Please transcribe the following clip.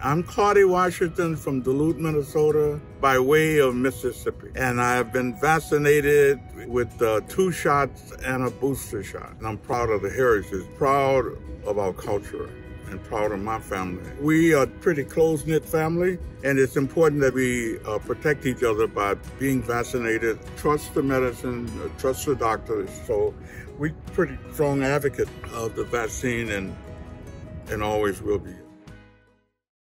I'm Claudie Washington from Duluth, Minnesota, by way of Mississippi. And I have been vaccinated with uh, two shots and a booster shot. And I'm proud of the heritage, proud of our culture and proud of my family. We are a pretty close-knit family, and it's important that we uh, protect each other by being vaccinated, trust the medicine, uh, trust the doctors. So we're pretty strong advocate of the vaccine and, and always will be.